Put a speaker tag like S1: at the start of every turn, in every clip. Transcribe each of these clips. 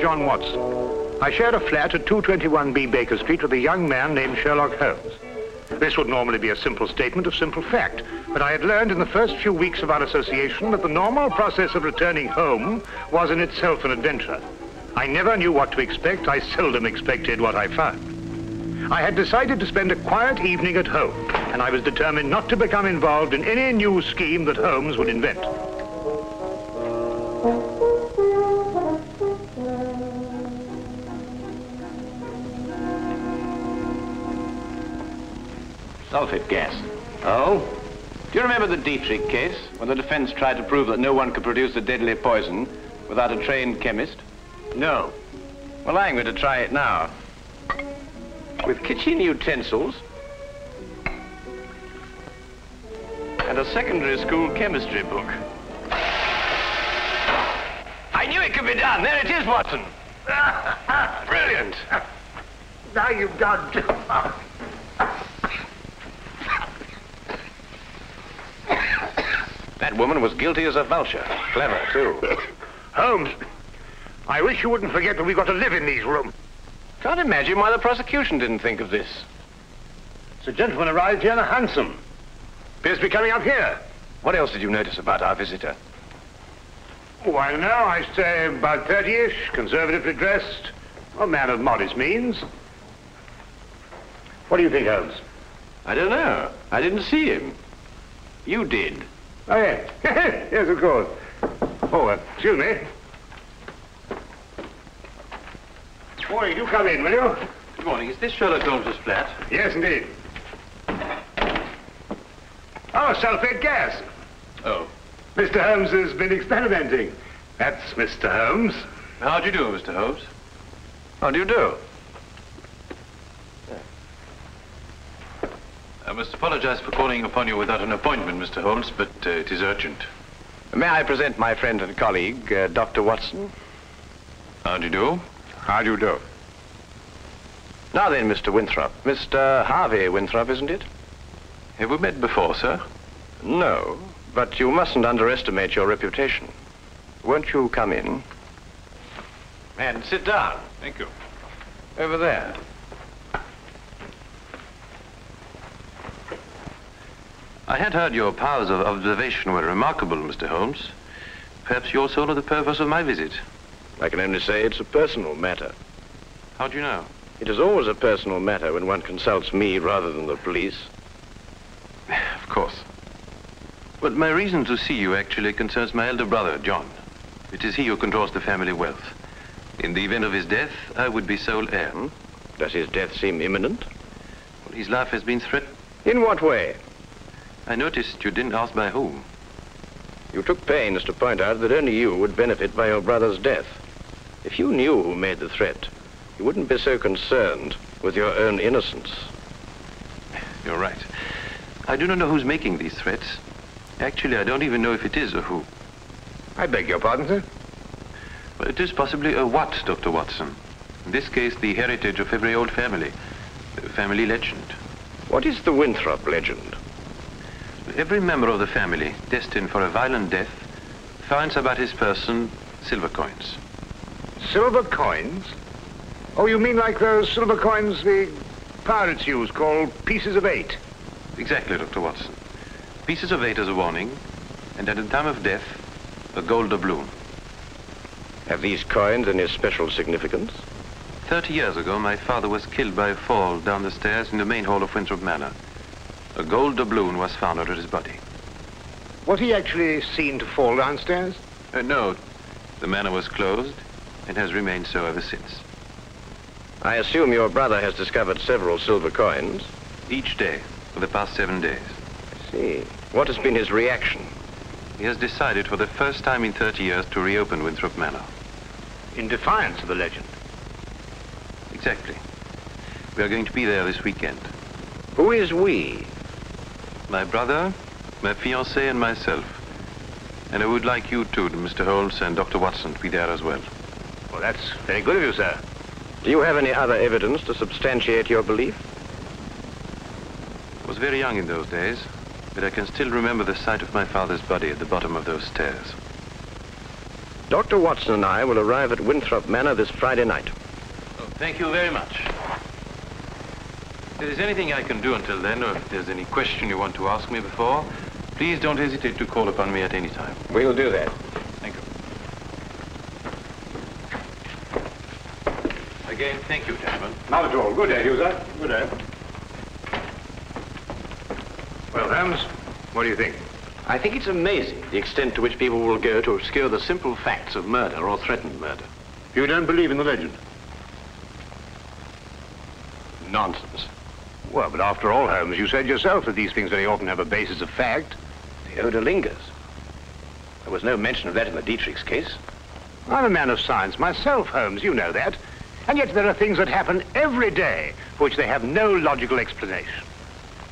S1: John Watson. I shared a flat at 221B Baker Street with a young man named Sherlock Holmes. This would normally be a simple statement of simple fact, but I had learned in the first few weeks of our association that the normal process of returning home was in itself an adventure. I never knew what to expect. I seldom expected what I found. I had decided to spend a quiet evening at home, and I was determined not to become involved in any new scheme that Holmes would invent.
S2: Sulfate gas. Oh? Do you remember the Dietrich case, when the defense tried to prove that no one could produce a deadly poison without a trained chemist?
S1: No.
S2: Well, I'm going to try it now. With kitchen utensils and a secondary school chemistry book. I knew it could be done. There it is, Watson. Brilliant.
S1: Now you've done.
S2: That woman was guilty as a vulture. Clever, too.
S1: Holmes, I wish you wouldn't forget that we've got to live in these rooms.
S2: Can't imagine why the prosecution didn't think of this.
S1: It's a gentleman arrived here in a hansom. Appears to be coming up here.
S2: What else did you notice about our visitor?
S1: Oh, I don't know. I say about 30-ish, conservatively dressed. A man of modest means. What do you think, Holmes?
S2: I don't know. I didn't see him. You did.
S1: Oh, yes. yes, of course. Oh, uh, excuse me. Boy, you come in, will you?
S3: Good morning. Is this Sherlock Holmes's flat?
S1: Yes, indeed. Oh, sulfate gas.
S3: Oh.
S1: Mr. Holmes has been experimenting. That's Mr. Holmes.
S3: How do you do, Mr. Holmes?
S2: How do you do?
S3: I must apologize for calling upon you without an appointment, Mr. Holmes, but uh, it is urgent.
S2: May I present my friend and colleague, uh, Dr. Watson?
S3: How do you do?
S1: How do you do?
S2: Now then, Mr. Winthrop. Mr. Harvey Winthrop, isn't it?
S3: Have we met before, sir?
S2: No, but you mustn't underestimate your reputation. Won't you come in? And sit down.
S3: Thank you.
S2: Over there.
S3: I had heard your powers of observation were remarkable, Mr. Holmes. Perhaps you also know the purpose of my visit.
S2: I can only say it's a personal matter.
S3: How do you know?
S2: It is always a personal matter when one consults me rather than the police.
S3: Of course. But my reason to see you actually concerns my elder brother, John. It is he who controls the family wealth. In the event of his death, I would be sole heir.
S2: Hmm? Does his death seem imminent?
S3: Well, his life has been threatened.
S2: In what way?
S3: I noticed you didn't ask by whom.
S2: You took pains to point out that only you would benefit by your brother's death. If you knew who made the threat, you wouldn't be so concerned with your own innocence.
S3: You're right. I do not know who's making these threats. Actually, I don't even know if it is a who.
S1: I beg your pardon, sir?
S3: Well, it is possibly a what, Dr. Watson. In this case, the heritage of every old family. Family legend.
S2: What is the Winthrop legend?
S3: Every member of the family destined for a violent death finds about his person silver coins.
S1: Silver coins? Oh, you mean like those silver coins the pirates use called pieces of eight?
S3: Exactly, Dr. Watson. Pieces of eight as a warning, and at the time of death, a gold doubloon.
S2: Have these coins any special significance?
S3: Thirty years ago, my father was killed by a fall down the stairs in the main hall of Winthrop Manor. A gold doubloon was found under his body.
S1: Was he actually seen to fall downstairs?
S3: Uh, no, the manor was closed and has remained so ever since.
S2: I assume your brother has discovered several silver coins.
S3: Each day for the past seven days.
S2: I see. What has been his reaction?
S3: He has decided for the first time in 30 years to reopen Winthrop Manor.
S1: In defiance of the legend.
S3: Exactly. We are going to be there this weekend.
S2: Who is we?
S3: My brother, my fiancée, and myself. And I would like you too, Mr. Holmes and Dr. Watson, to be there as well.
S1: Well, that's very good of you, sir.
S2: Do you have any other evidence to substantiate your belief?
S3: I was very young in those days, but I can still remember the sight of my father's body at the bottom of those stairs.
S2: Dr. Watson and I will arrive at Winthrop Manor this Friday night.
S3: Oh, thank you very much. If there's anything I can do until then, or if there's any question you want to ask me before, please don't hesitate to call upon me at any time.
S2: We'll do that.
S3: Thank you. Again, thank you, gentlemen.
S1: Not at all. Good day, Hugh. Good day. Well, Holmes, what do you think?
S2: I think it's amazing the extent to which people will go to obscure the simple facts of murder or threatened murder.
S1: You don't believe in the legend?
S2: Nonsense.
S1: Well, but after all, Holmes, you said yourself that these things very often have a basis of fact.
S2: The odor lingers. There was no mention of that in the Dietrich's case.
S1: I'm a man of science myself, Holmes, you know that. And yet there are things that happen every day for which they have no logical explanation.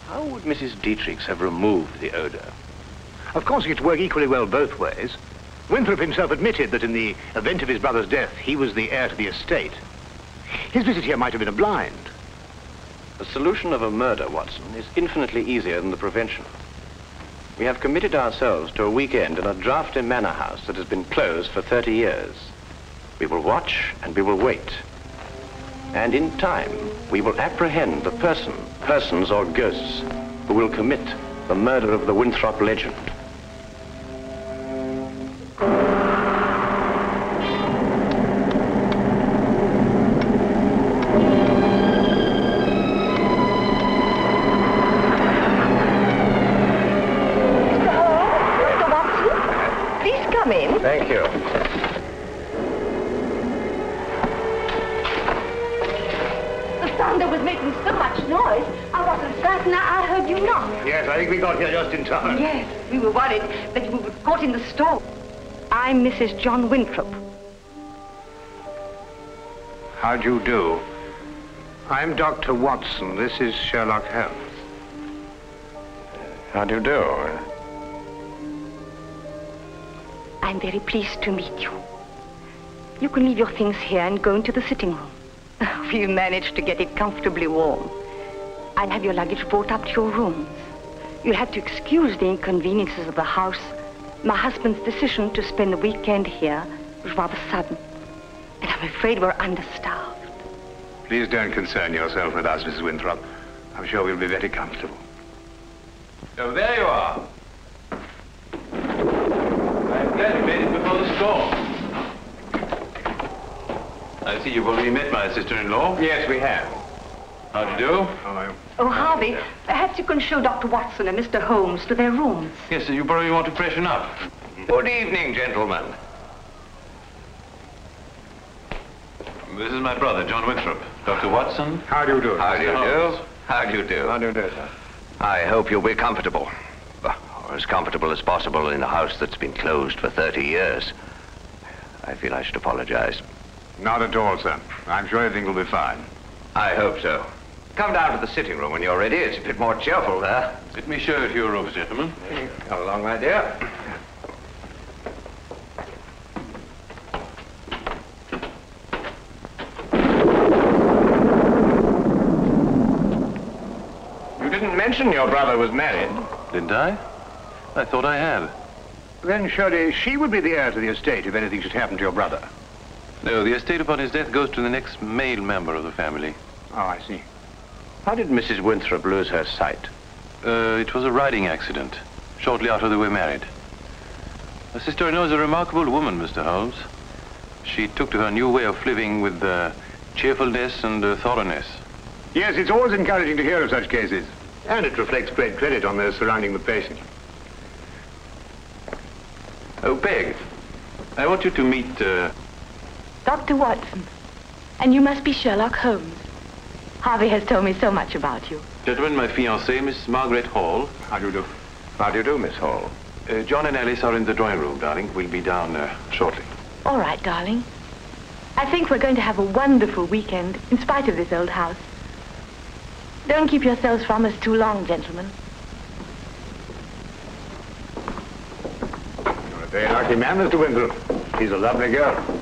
S2: How would Mrs. Dietrichs have removed the odor?
S1: Of course, it could work equally well both ways. Winthrop himself admitted that in the event of his brother's death, he was the heir to the estate. His visit here might have been a blind.
S2: The solution of a murder, Watson, is infinitely easier than the prevention. We have committed ourselves to a weekend in a drafty manor house that has been closed for 30 years. We will watch and we will wait. And in time, we will apprehend the person, persons or ghosts, who will commit the murder of the Winthrop legend.
S4: I'm Mrs. John Winthrop.
S1: How do you do? I'm Dr. Watson. This is Sherlock Holmes.
S2: How do you do?
S4: I'm very pleased to meet you. You can leave your things here and go into the sitting room. We've managed to get it comfortably warm. I'll have your luggage brought up to your rooms. You'll have to excuse the inconveniences of the house. My husband's decision to spend the weekend here was rather sudden. And I'm afraid we're understaffed.
S1: Please don't concern yourself with us, Mrs. Winthrop. I'm sure we'll be very comfortable.
S3: Oh, there you are. I'm glad you made it before the storm. I see you've already met my sister-in-law.
S1: Yes, we have.
S3: How do you do?
S1: Oh,
S4: Oh, Harvey, perhaps you can show Dr. Watson and Mr. Holmes to their rooms.
S3: Yes, sir, you probably want to freshen up.
S2: Good evening, gentlemen.
S3: This is my brother, John Winthrop. Dr. Watson.
S1: how do you do?
S2: How do you
S3: Mr.
S2: do? How do you do?
S1: How do you do, sir?
S2: I hope you'll be comfortable. Or as comfortable as possible in a house that's been closed for 30 years. I feel I should apologize.
S1: Not at all, sir. I'm sure everything will be fine.
S2: I hope so. Come down to the sitting room when you're ready. It's a bit more cheerful there.
S3: Let me show you to your rooms, gentlemen.
S2: Come along, my dear. You didn't mention your brother was married.
S3: Didn't I? I thought I had.
S1: Then surely she would be the heir to the estate if anything should happen to your brother.
S3: No, the estate upon his death goes to the next male member of the family.
S1: Oh, I see.
S2: How did Mrs. Winthrop lose her sight?
S3: Uh, it was a riding accident, shortly after they were married. My sister-in-law is a remarkable woman, Mr. Holmes. She took to her new way of living with uh, cheerfulness and uh, thoroughness.
S1: Yes, it's always encouraging to hear of such cases. And it reflects great credit on those surrounding the patient.
S3: Oh, Peg, I want you to meet, uh,
S5: Dr. Watson. And you must be Sherlock Holmes. Harvey has told me so much about you.
S3: gentlemen, my fiancée, Miss Margaret Hall.
S1: How do you do?
S2: How do you do, Miss Hall?
S3: Uh, John and Alice are in the drawing room, darling. We'll be down uh, shortly.
S5: All right, darling. I think we're going to have a wonderful weekend, in spite of this old house. Don't keep yourselves from us too long, gentlemen.
S1: You're a very lucky man, Mr. Winthrop. She's a lovely girl.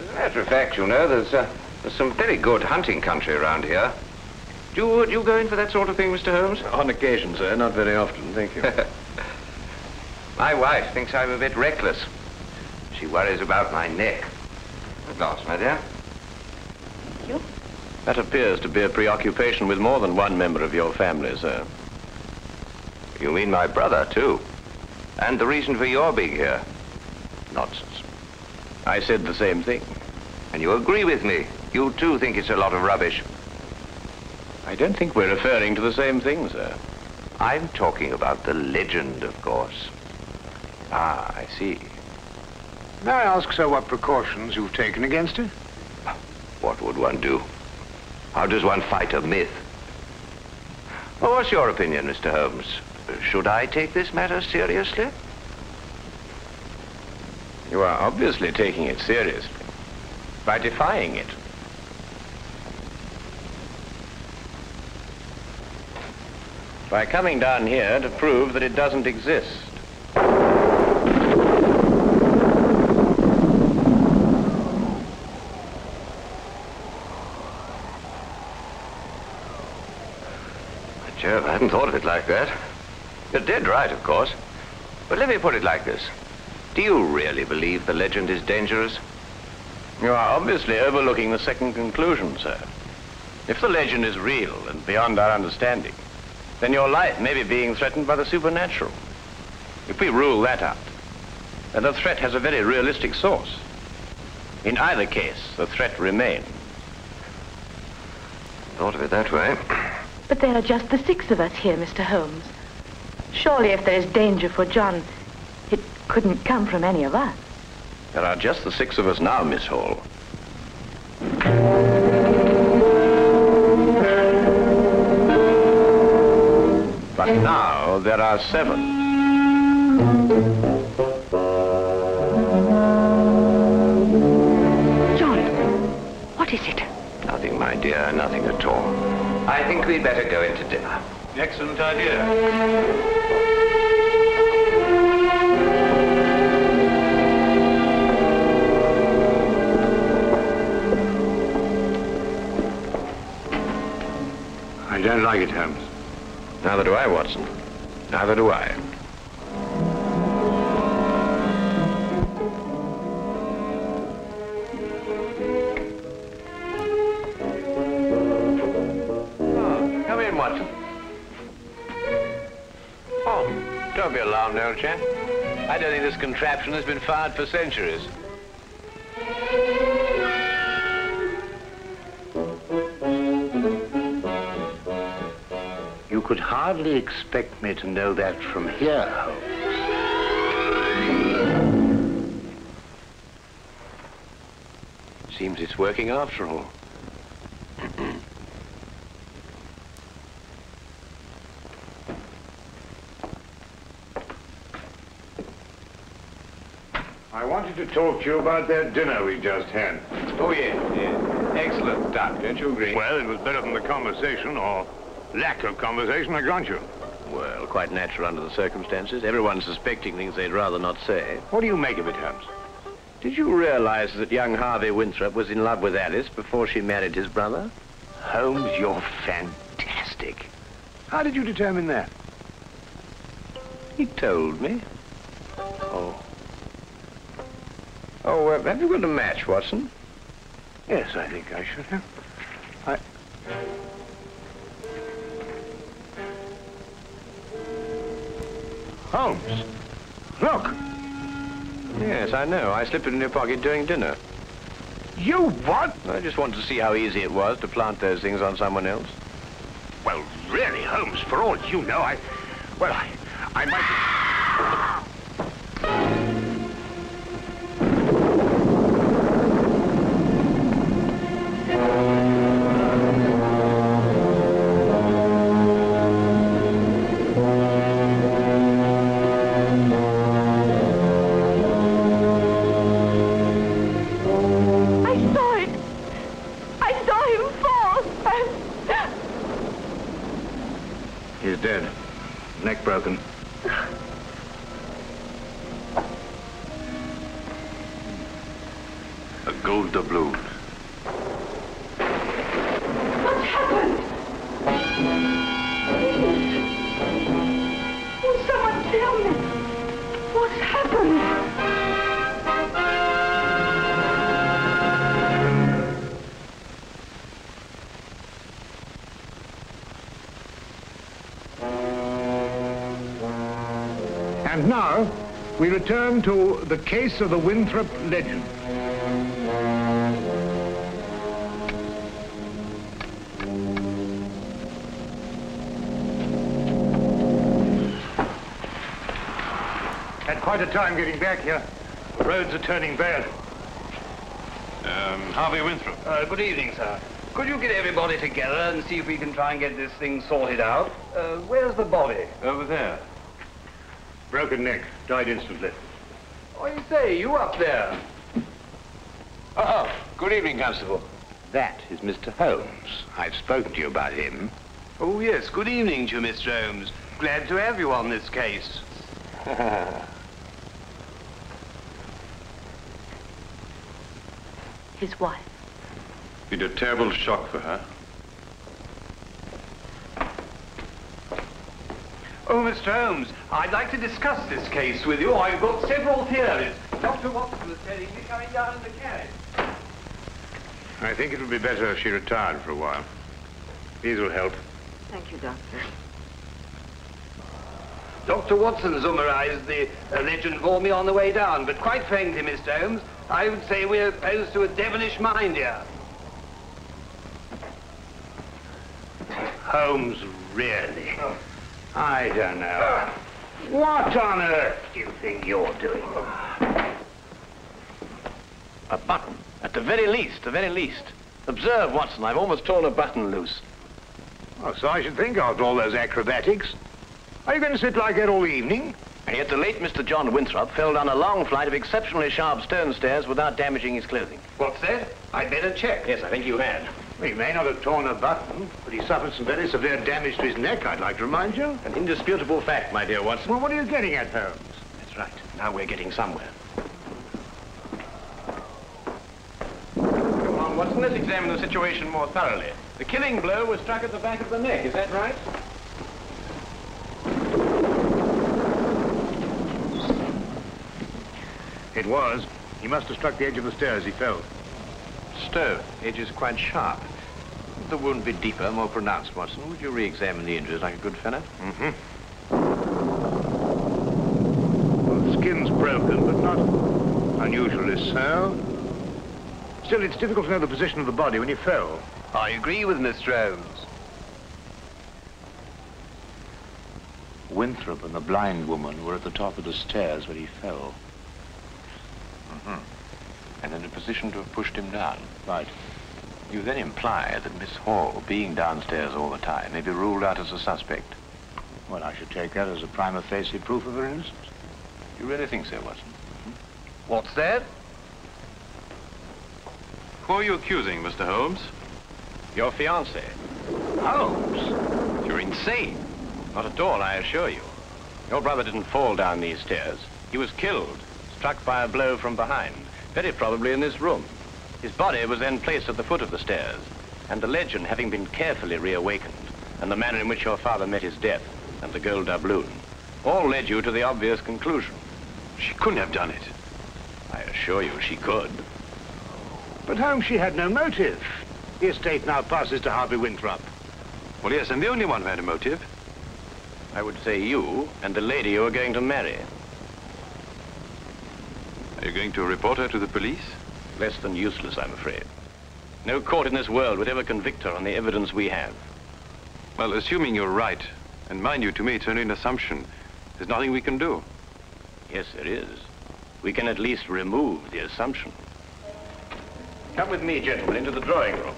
S2: As a matter of fact, you know, there's, uh, there's some very good hunting country around here. Do you, do you go in for that sort of thing, Mr. Holmes?
S3: On occasion, sir. Not very often, thank you.
S6: My wife thinks I'm a bit reckless. She worries about my neck. A glass, my dear.
S4: Thank You?
S2: That appears to be a preoccupation with more than one member of your family, sir.
S6: You mean my brother, too? And the reason for your being here? Nonsense.
S2: I said the same thing.
S6: And you agree with me. You, too, think it's a lot of rubbish.
S2: I don't think we're referring to the same thing, sir.
S6: I'm talking about the legend, of course.
S2: Ah, I see.
S1: May I ask, sir, what precautions you've taken against it?
S6: What would one do? How does one fight a myth? Well, what's your opinion, Mr. Holmes? Should I take this matter seriously?
S2: You are obviously taking it seriously by defying it. By coming down here to prove that it doesn't exist.
S6: Jove, I hadn't thought of it like that. You're dead right, of course. But let me put it like this. Do you really believe the legend is dangerous?
S2: You are obviously overlooking the second conclusion, sir. If the legend is real and beyond our understanding, then your life may be being threatened by the supernatural. If we rule that out, then the threat has a very realistic source. In either case, the threat remains.
S6: Thought of it that way.
S5: But there are just the six of us here, Mr. Holmes. Surely if there is danger for John, couldn't come from any of us.
S2: There are just the six of us now, Miss Hall. But now there are seven.
S4: John, what is it?
S6: Nothing, my dear, nothing at all. I think we'd better go into dinner.
S3: Excellent idea.
S1: I don't like it, Holmes.
S2: Neither do I, Watson. Neither do I. Oh, come in, Watson. Oh, don't be alarmed, old chap. I don't think this contraption has been fired for centuries.
S1: Could hardly expect me to know that from here, Holmes.
S2: Seems it's working after all.
S1: I wanted to talk to you about that dinner we just had.
S2: Oh, yes, yes. Excellent stuff, don't you agree?
S1: Well, it was better than the conversation, or lack of conversation, I grant you.
S2: Well, quite natural under the circumstances. Everyone's suspecting things they'd rather not say.
S1: What do you make of it, Holmes?
S2: Did you realize that young Harvey Winthrop was in love with Alice before she married his brother?
S1: Holmes, you're fantastic. How did you determine that?
S2: He told me. Oh. Oh, uh, have you got a match, Watson?
S1: Yes, I think I should have. Holmes, look.
S2: Yes, I know. I slipped it in your pocket during dinner.
S1: You what?
S2: I just wanted to see how easy it was to plant those things on someone else.
S1: Well, really, Holmes, for all you know, I... Well, I... I might... And now, we return to the case of the Winthrop legend. Had quite a time getting back here. The roads are turning bad.
S3: Um, Harvey Winthrop.
S7: Uh, good evening, sir. Could you get everybody together and see if we can try and get this thing sorted out? Uh, where's the body?
S3: Over there.
S1: Broken neck. Died instantly.
S7: What do you say? You up there?
S6: Oh, good evening, Constable. That is Mr. Holmes. I've spoken to you about him.
S7: Oh, yes. Good evening to you, Mr. Holmes. Glad to have you on this case.
S5: His wife.
S3: Been a terrible shock for her.
S7: Oh, Mr. Holmes, I'd like to discuss this case with you. I've got several theories. Dr. Watson was telling me coming down in the carriage.
S1: I think it would be better if she retired for a while. These will help.
S4: Thank you, Doctor.
S7: Dr. Watson summarized the uh, legend for me on the way down, but quite frankly, Mr. Holmes, I would say we're opposed to a devilish mind here.
S1: Holmes, really? I don't know. What on earth do you think you're doing?
S2: A button. At the very least, the very least. Observe, Watson, I've almost torn a button loose.
S1: Oh, so I should think after all those acrobatics. Are you going to sit like that all evening?
S2: And yet the late Mr. John Winthrop fell down a long flight of exceptionally sharp stone stairs without damaging his clothing.
S7: What's that? I'd better check.
S2: Yes, I think you had.
S1: Well, he may not have torn a button, but he suffered some very severe damage to his neck, I'd like to remind you.
S2: An indisputable fact, my dear Watson.
S1: Well, what are you getting at, Holmes?
S2: That's right. Now we're getting somewhere. Come on, Watson, let's examine the situation more thoroughly. The killing blow was struck at the back of the neck, is that right?
S1: It was. He must have struck the edge of the stairs. He fell.
S2: Stone. Edge is quite sharp. The wound be deeper, more pronounced, Watson? Would you re-examine the injuries like a good fellow?
S1: Mm-hmm. Well, the skin's broken, but not unusually so. Still, it's difficult to know the position of the body when he fell.
S7: I agree with Mr. Jones.
S6: Winthrop and the blind woman were at the top of the stairs when he fell.
S3: And in a position to have pushed him down.
S6: Right.
S3: You then imply that Miss Hall, being downstairs all the time, may be ruled out as a suspect.
S6: Well, I should take that as a prima facie proof of her innocence.
S3: You really think so, Watson? Hmm?
S7: What's that?
S3: Who are you accusing, Mr. Holmes?
S2: Your fiancée.
S7: Holmes?
S2: You're insane. Not at all, I assure you. Your brother didn't fall down these stairs. He was killed, struck by a blow from behind, very probably in this room. His body was then placed at the foot of the stairs, and the legend having been carefully reawakened, and the manner in which your father met his death, and the gold doubloon, all led you to the obvious conclusion.
S3: She couldn't have done it.
S2: I assure you she could.
S1: But Holmes, she had no motive. The estate now passes to Harvey Winthrop.
S3: Well, yes, I'm the only one who had a motive.
S2: I would say you and the lady you are going to marry.
S3: Are you going to report her to the police?
S2: Less than useless, I'm afraid. No court in this world would ever convict her on the evidence we have.
S3: Well, assuming you're right, and mind you, to me, it's only an assumption, there's nothing we can do.
S2: Yes, there is. We can at least remove the assumption. Come with me, gentlemen, into the drawing room.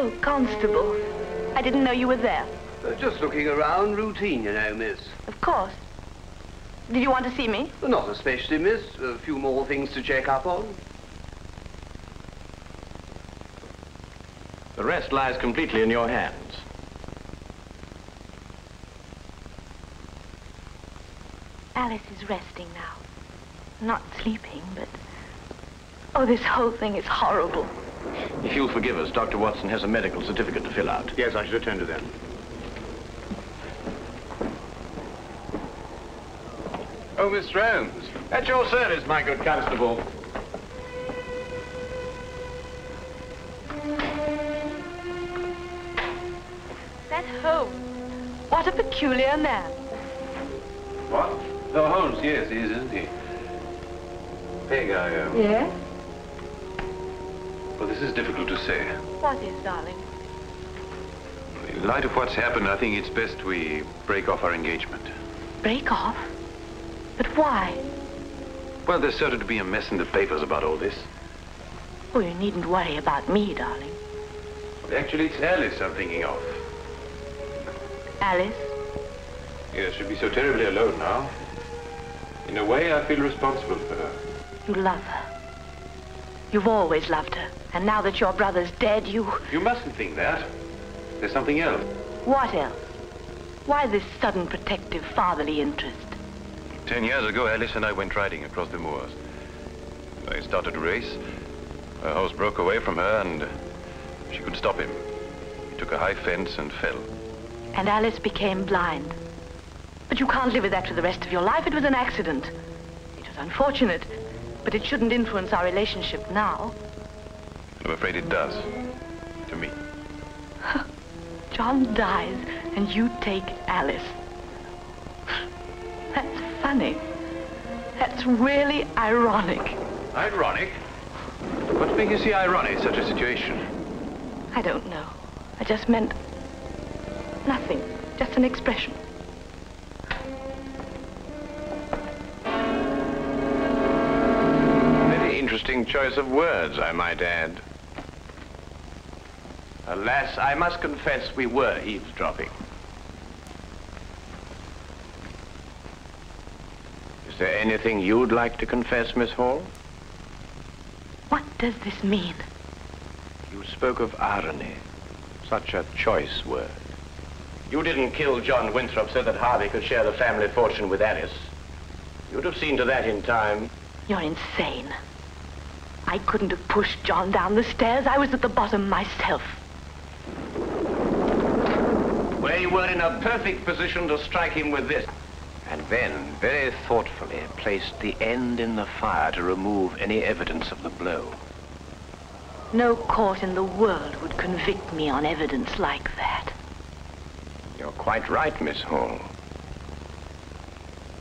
S5: Oh, Constable. I didn't know you were there.
S7: Uh, just looking around, routine, you know, miss.
S5: Of course. Did you want to see me?
S7: Well, not especially, miss. A few more things to check up on.
S2: The rest lies completely in your hands.
S5: Alice is resting now. Not sleeping, but... Oh, this whole thing is horrible.
S2: If you'll forgive us, Dr. Watson has a medical certificate to fill out.
S1: Yes, I should attend to that.
S2: Oh, Mr. Holmes. At your service, my good constable.
S5: That Holmes. What a peculiar man.
S3: What? Oh, Holmes, yes, he is, isn't he? Peg, I, um...
S5: Yes?
S3: Well, this is difficult to say.
S5: What is, darling?
S3: In light of what's happened, I think it's best we break off our engagement.
S5: Break off? But why?
S3: Well, there's certain to be a mess in the papers about all this.
S5: Oh, you needn't worry about me, darling.
S3: Actually, it's Alice I'm thinking of.
S5: Alice?
S3: Yes, she'll be so terribly alone now. In a way, I feel responsible for her.
S5: You love her. You've always loved her. And now that your brother's dead, you...
S3: You mustn't think that. There's something else.
S5: What else? Why this sudden protective fatherly interest?
S3: Ten years ago, Alice and I went riding across the moors. I started a race. Her horse broke away from her, and she couldn't stop him. He took a high fence and fell.
S5: And Alice became blind. But you can't live with that for the rest of your life. It was an accident. It was unfortunate, but it shouldn't influence our relationship now.
S3: I'm afraid it does. To me.
S5: John dies, and you take Alice. That's funny. That's really ironic.
S3: Ironic? What makes you see ironic in such a situation?
S5: I don't know. I just meant nothing. Just an expression.
S2: Choice of words, I might add. Alas, I must confess we were eavesdropping. Is there anything you'd like to confess, Miss Hall?
S5: What does this mean?
S2: You spoke of irony. Such a choice word. You didn't kill John Winthrop so that Harvey could share the family fortune with Alice. You'd have seen to that in time.
S5: You're insane. I couldn't have pushed John down the stairs. I was at the bottom myself.
S2: We were in a perfect position to strike him with this. And then, very thoughtfully, placed the end in the fire to remove any evidence of the blow.
S5: No court in the world would convict me on evidence like that.
S2: You're quite right, Miss Hall.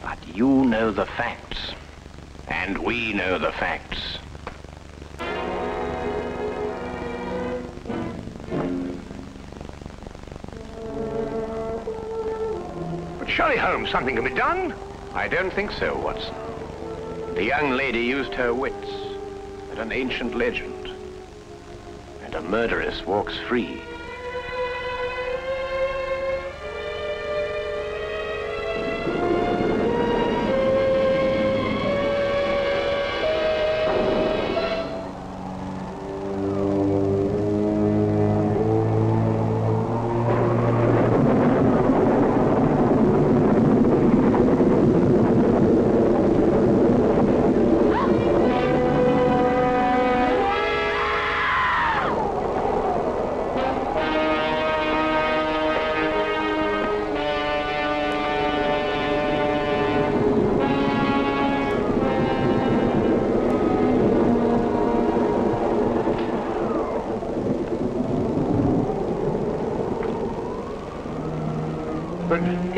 S2: But you know the facts. And we know the facts.
S1: Surely, Holmes, something can be done.
S2: I don't think so, Watson. The young lady used her wits and an ancient legend. And a murderess walks free.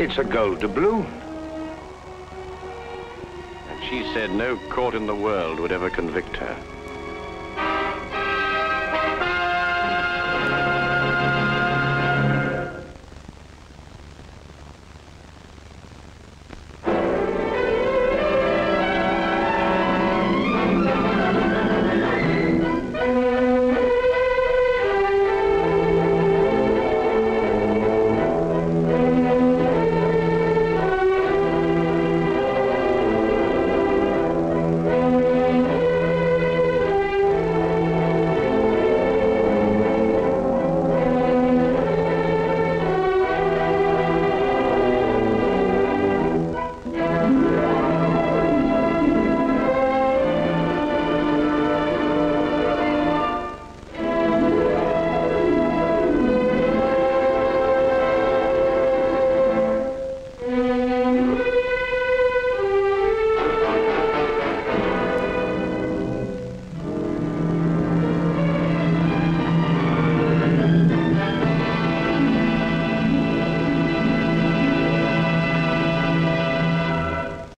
S1: It's a gold doubloon.
S2: And she said no court in the world would ever convict her.